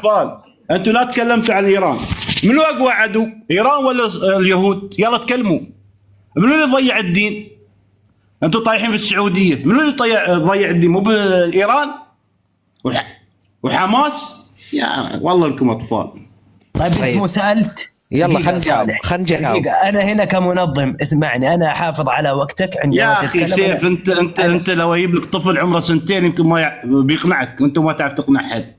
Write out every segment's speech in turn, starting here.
اطفال أنتم لا تكلمتوا عن ايران منو أقوى عدو؟ إيران ولا اليهود؟ يلا تكلموا. منو اللي ضيع الدين؟ أنتم طايحين في السعودية. منو اللي طيع ضيع الدين؟ مو بإيران؟ وح... وحماس؟ يا والله أنكم أطفال. طيب انت طيب. مو سألت. يلا خلينا نجاوب. خلينا نجاوب. أنا هنا كمنظم اسمعني أنا احافظ على وقتك عندما يا أخي تتكلم سيف أنا- انت انت أنت لو أجيب لك طفل عمره سنتين يمكن ما يع... بيقنعك وأنت ما تعرف تقنع حد.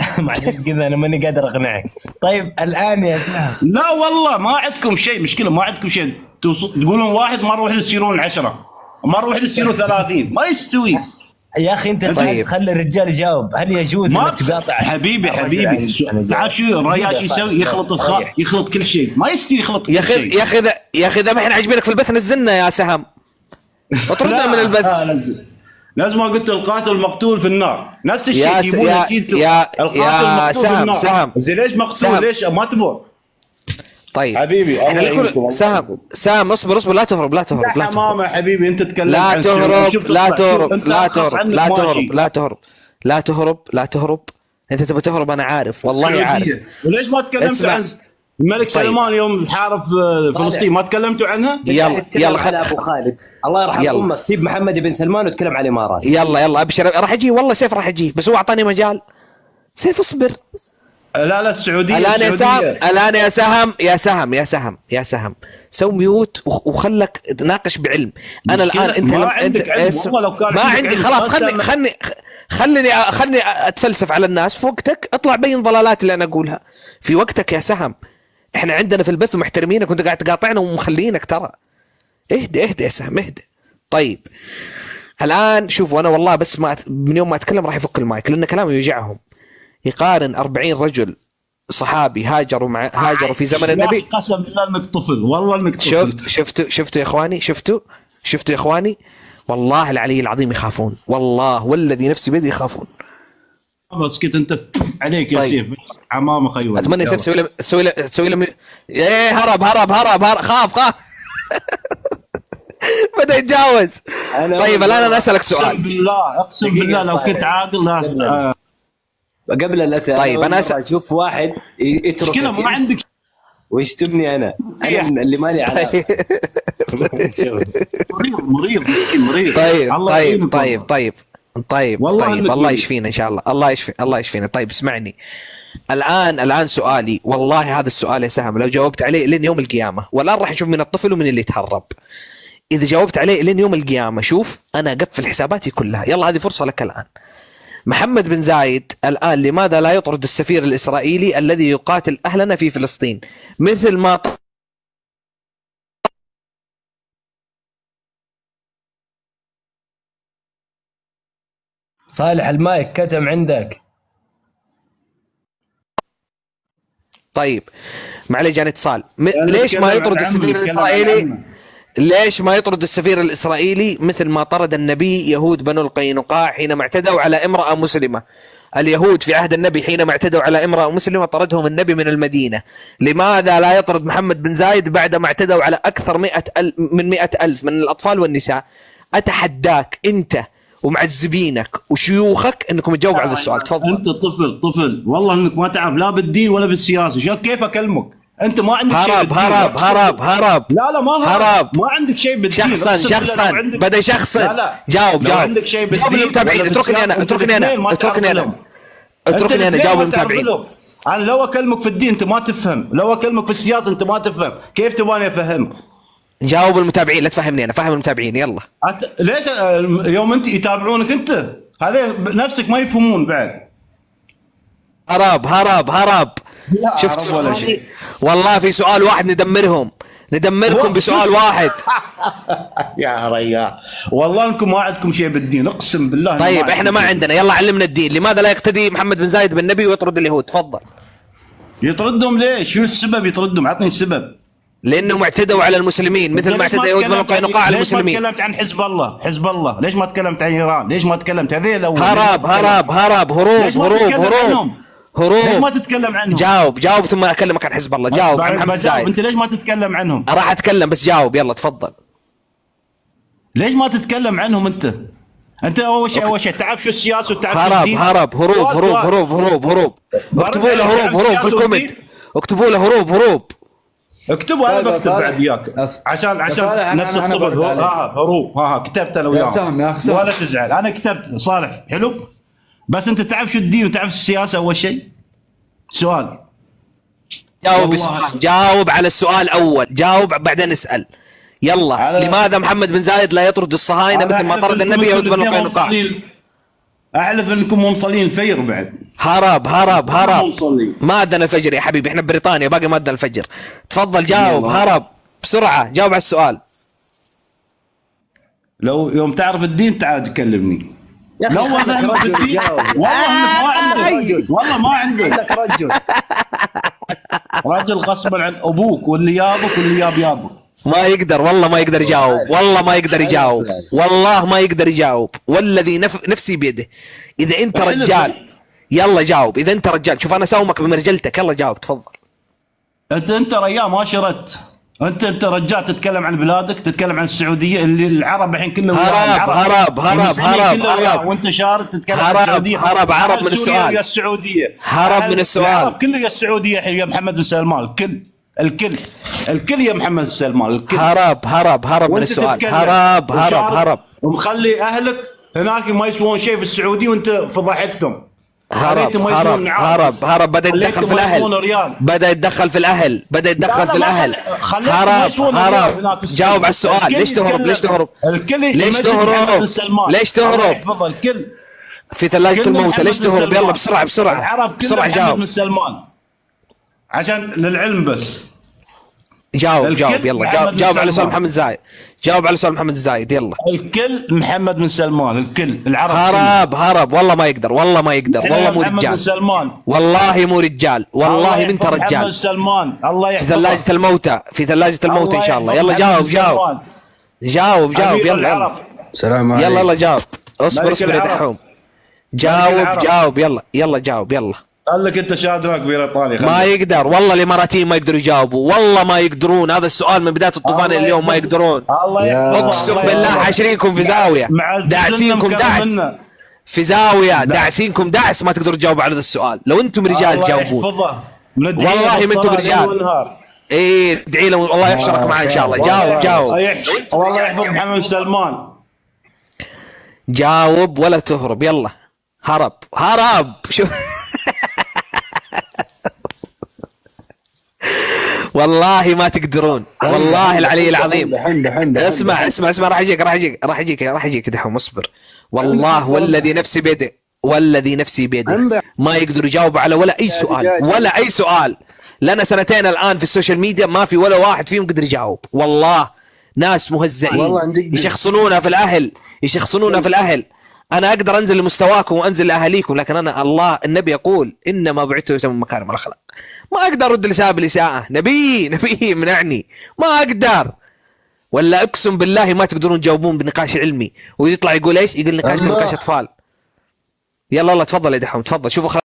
معلش كذا أنا ماني قادر أقنعك. طيب الآن يا سام لا والله ما عندكم شيء مشكلة ما عندكم شيء. تقولون واحد مرة واحدة تصيرون عشرة. مرة واحدة تصيرون ثلاثين. ما يستوي يا أخي أنت طيب. طيب. خلي الرجال يجاوب. هل يجوز ما إنك تقاطع؟ حبيبي حبيبي. تعال شو؟ الريال شو يسوي يخلط الخ... ريح. يخلط كل شيء. ما يستوي يخلط كل يا أخي شيء؟ يا أخي إذا يا أخي إذا ما إحنا عاجبينك في البث نزلنا يا سهم. اطردنا من البث. لازم ما قلت القاتل المقتول في النار نفس الشيء يجيبون يا- يا- القاتل يا المقتول في سهم- النار. سهم. زين ليش مقتول سهم. ليش ما تبغى طيب حبيبي، إحنا نقول الله سام. سام اصبر اصبر لا تهرب لا تهرب لا تهرب حبيبي انت تكلمت لا. تهرب لا تهرب لا تهرب لا. تهرب لا تهرب لا تهرب لا تهرب انت تبغى تهرب أنا عارف والله. عارف وليش ما اسمع. عن الملك طيب. سلمان يوم حارب آه، فلسطين. ما تكلمتوا عنها؟ يلا يلا. خل... أبو خالد. الله يرحم يلا. أمك. سيب محمد بن سلمان وتكلم على الامارات يلا يلا. ابشر راح أجي والله سيف راح أجي بس هو أعطاني مجال. سيف اصبر. لا لا السعودية الآن يا سهم. الآن يا سهم يا سهم يا سهم يا سهم. سو mute وخ- وخلك تناقش بعلم. أنا الآن أنت ما عندك أنت علم، اس- والله لو كان ما عندي. علم خلاص خلني خلني خلني خلني أتفلسف على الناس. في وقتك اطلع بين ضلالات اللي أنا أقولها. في وقتك يا سهم. إحنا عندنا في البث محترمينك وانت قاعد تقاطعنا ومخلينك ترى. اهدى اهدى يا سهم اهدى. طيب. الآن شوفوا أنا والله بس ما من يوم ما أتكلم راح يفك المايك لأن كلامي يوجعهم. يقارن 40 رجل صحابي هاجروا مع هاجروا في زمن النبي. قسم بالله إنك طفل والله إنك طفل. شفت شفتوا شفتوا يا إخواني شفتوا؟ شفتوا يا إخواني؟ والله العلي العظيم يخافون والله والذي نفسي بيدي يخافون. بس كنت انت عليك يا طيب. سيف. عمامة خيول أتمنى يصير تسوي له تسوي له تسوي له إيه هرب هرب هرب هرب. خاف خاف. بدأ يتجاوز. طيب الآن أنا أسألك أقسم سؤال. بالله أقسم بالله لو. كنت عاقل لا آه، قبل الاسئله طيب، أسأل- مرة أشوف واحد يترك مشكلة ما عندك. ويشتمني أنا. أنا اللي مالي علاقه مريض مريض مسكين مريض. طيب طيب طيب والله. طيب. طيب والله طيب الله. يشفينا إن شاء الله. الله يشفي الله يشفينا. طيب اسمعني. الآن الآن سؤالي. والله هذا السؤال يا سهم لو جاوبت عليه لين يوم القيامة. والآن راح نشوف من الطفل ومن اللي يتهرب. إذا جاوبت عليه لين يوم القيامة شوف أنا أقفل حساباتي كلها. يلا هذه فرصة لك الآن. محمد بن زايد الآن لماذا لا يطرد السفير الإسرائيلي الذي يقاتل أهلنا في فلسطين؟ مثل ما صالح المايك كتم عندك. طيب معلش جاني اتصال. م... أنا ليش ما يطرد السفير الإسرائيلي. ليش ما يطرد السفير الإسرائيلي مثل ما طرد النبي يهود بنو القينقاع حينما اعتدوا على امرأة مسلمة؟ اليهود في عهد النبي حينما اعتدوا على امرأة مسلمة طردهم النبي من المدينة. لماذا لا يطرد محمد بن زايد بعدما اعتدوا على أكثر مئة أل... من مئة ألف من الأطفال والنساء؟ أتحداك أنت ومعذبينك وشيوخك إنكم تجاوبوا على السؤال. تفضل. أنت طفل طفل. والله إنك ما تعرف لا بالدين ولا بالسياسة. شو كيف أكلمك؟ أنت ما عندك شيء هرب. هرب هرب هرب. لا لا ما هرب, هرب. ما عندك شيء بالدين. شخصا شخصا. عندك- بدأ شخصا. لا لا. جاوب جاوب. عندك شيء جاوب بالدين المتابعين. اتركني أنا اتركني أنا اتركني أنا. اتركني أنا جاوب المتابعين. أنا لو أكلمك في الدين أنت ما تفهم. لو أكلمك في السياسة أنت ما تفهم. كيف تبغاني افهمك جاوب المتابعين لا تفهمني أنا فهم المتابعين يلا. أت... ليش يوم أنت يتابعونك أنت؟ هذا نفسك ما يفهمون بعد. هرب هرب هرب. شفت ولا شيء. والله في سؤال واحد ندمرهم. ندمركم بسؤال. واحد. يا ريال والله أنكم ما عندكم شيء بالدين أقسم بالله طيب إحنا ما. عندنا. يلا علمنا الدين. لماذا لا يقتدي محمد بن زايد بالنبي ويطرد اليهود؟ تفضل. يطردهم ليش؟ شو السبب يطردهم؟ عطني السبب. لأنهم اعتدوا على المسلمين مثل ما اعتدى يهود بنو قينقاع على ليش ما المسلمين تكلمت عن حزب الله؟ حزب الله، ليش ما تكلمت عن إيران؟ ليش ما تكلمت هذيل هرب هرب هرب هروب هروب هروب عنهم؟ ليش ما هروب تتكلم عنهم؟ جاوب جاوب ثم أكلمك عن حزب الله جاوب عن محمد زايد أنت ليش ما تتكلم عنهم؟ راح أتكلم بس جاوب يلا تفضل ليش ما تتكلم عنهم أنت؟ أنت أول شيء أول شيء تعرف شو السياسة وتعرف هرب؟ هرب هروب هروب. هروب هروب هروب اكتبوا له هروب هروب في ال comment. اكتبوا له هروب هروب اكتبوا أنا طيب بكتب. بعد وياك. عشان عشان أنا- نفس أنا- الطبل هو- عليك. ها هروب ها ها كتبت أنا وياه سهم، يا أخي سهم. ولا تزعل. أنا كتبت صالح حلو؟ بس أنت تعرف شو الدين وتعرف السياسة أول شيء؟ سؤال. جاوب. السؤال. جاوب على السؤال أول. جاوب بعدين اسأل. يلا. لماذا محمد بن زايد لا يطرد الصهاينة مثل ما طرد النبي يهود الاثنين قينقاع. احلف إنكم مو مصلين الفجر بعد هرب هرب هرب مصلين. ما ادنا الفجر يا حبيبي إحنا بريطانيا باقي ما ادنا الفجر تفضل جاوب. هرب بسرعة جاوب على السؤال لو يوم تعرف الدين تعال تكلمني يا أخي لا والله عندك أنا رجل بالدين. يجاوب. والله انك ما عندك والله ما عندك عندك رجل راجل غصبا عن أبوك واللي يابك واللي ياب يابك ما يقدر والله ما يقدر يجاوب والله ما يقدر يجاوب والله ما يقدر يجاوب والذي نف... نفسي بيده إذا أنت. رجال يلا جاوب إذا أنت رجال شوف أنا ساومك بمرجلتك يلا جاوب تفضل انت أنت ريال ما شردت انت أنت رجال تتكلم عن بلادك تتكلم عن السعودية اللي العرب الحين كله وياه، هرب،. هرب، هرب، هرب، هرب. وأنت شارد تتكلم عن السعودية هرب، هرب أهل من السؤال. السعودية هرب من السؤال. العرب كله يا السعودية يا محمد بن سلمان الكل الكل. الكل يا محمد سلمان الكل. هرب هرب هرب من السؤال. هرب هرب هرب. ومخلي أهلك هناك ما يسوون شيء في السعودية وانت فضحتهم. هرب هرب. هرب هرب. بدأ يتدخل في الأهل. بدأ يتدخل في الأهل. بدأ يتدخل في الأهل. هرب هرب. جاوب على السؤال. ليش تهرب. ليش تهرب؟ ليش تهرب. ليش تهرب؟ في ثلاجه الموتى ليش تهرب. يلا بسرعة بسرعة. بسرعة جاوب. عشان للعلم بس. جاوب جاوب يلا. جاوب جاوب على سؤال. محمد زايد. جاوب على سؤال محمد زايد يلا. الكل محمد بن سلمان الكل العرب هرب هرب. والله ما يقدر والله ما يقدر. والله مو محمد بن رجال. سلمان. والله مو رجال والله الله انت يحفظ محمد بن رجال سلمان. الله في يحفظه ثلاجة الموتى في ثلاجة الموتى إن شاء الله. يلا جاوب جاوب. جاوب جاوب. يلا يلا. السلام عليكم يلا يلا جاوب. اصبر اصبر يا. دحوم. جاوب. جاوب. يلا يلا جاوب يلا. قال لك انت شادراك بريطانيا ما يقدر. والله الاماراتيين ما يقدروا يجاوبوا. والله ما يقدرون. هذا السؤال من بداية الطوفان اليوم ما يقدرون. الله اقسم الله بالله. حاشرينكم في زاوية. داعسينكم منا. في زاوية داعسينكم دعس ما تقدروا تجاوبوا على هذا السؤال. لو أنتم رجال له والله ما أنتم رجال. إيه ادعي له. والله يحشرك معاه إن شاء الله. جاوب جاوب. والله يحفظ محمد بن سلمان. جاوب ولا تهرب. يلا. هرب. هرب. شوف. والله ما تقدرون. والله العلي العظيم. اسمع اسمع اسمع راح يجيك راح يجيك راح يجيك راح يجيك دحوم اصبر. والله والذي نفسي بيده والذي نفسي بيده. ما يقدروا يجاوبوا على ولا أي سؤال ولا أي سؤال. لنا سنتين الآن في ال social media ما في ولا واحد فيهم قدر يجاوب. والله ناس مهزئين. يشخصنونا في الأهل يشخصنونا في الأهل. أنا أقدر أنزل لمستواكم وأنزل لأهاليكم لكن أنا الله النبي يقول إنما بعثت لاتمم مكارم الأخلاق. ما أقدر أرد الإساءة. نبي نبي يمنعني ما أقدر. ولا أقسم بالله ما تقدرون تجاوبون بنقاش علمي. ويطلع يقول إيش؟ يقول نقاش. نقاش أطفال. يلا الله تفضل يا دحوم تفضل. شوفوا